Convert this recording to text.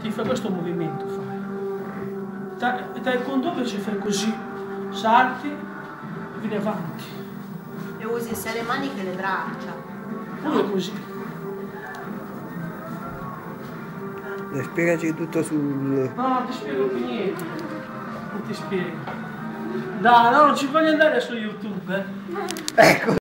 ti fai questo movimento, fai. Ta- taekwondo invece fai così, salti e vieni avanti. E usi sia le mani che le braccia. Pure così. E spiegaci tutto sul... No, non ti spiego più niente. Non ti spiego. Dai, no, non ci voglio andare su YouTube, eh. Ecco!